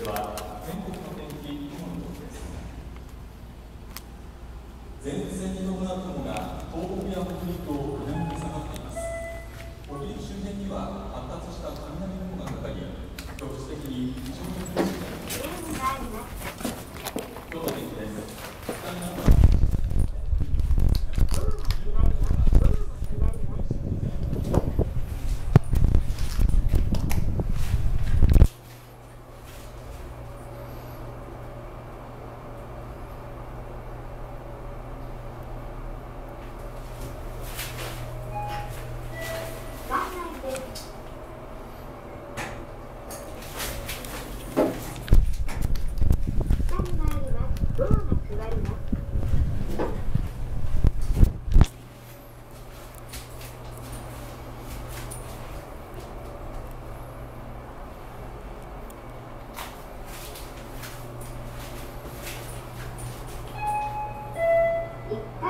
では全国の天気雲の様子です。前線に伴う雲が東北や北陸を It